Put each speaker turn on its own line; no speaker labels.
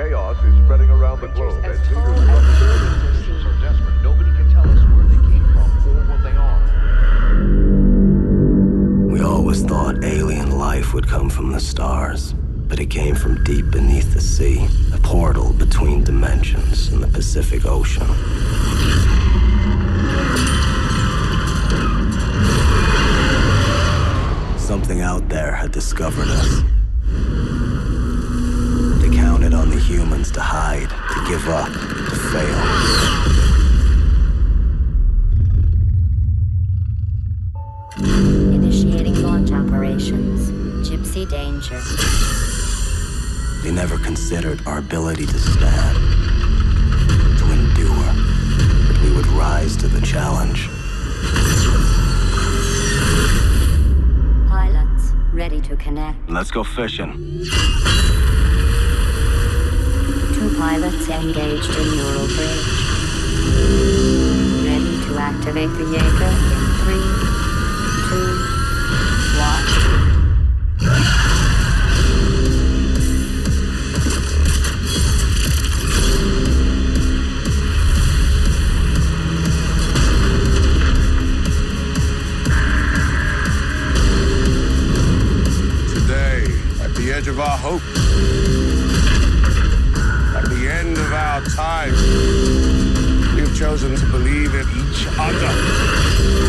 Chaos is spreading around the globe as leaders around
the officials
are desperate. Nobody can tell us where they came from or what they are.
We always thought alien life would come from the stars, but it came from deep beneath the sea, a portal between dimensions in the Pacific Ocean. Something out there had discovered us humans to hide, to give up, to fail.
Initiating launch operations. Gypsy danger.
They never considered our ability to stand, to endure. That we would rise to the challenge.
Pilots ready to connect.
Let's go fishing.
Pilots engaged in neural bridge. Ready to activate the Jaeger in three, two, one.
Today, at the edge of our hope, at the end of our time, we have chosen to believe in each other.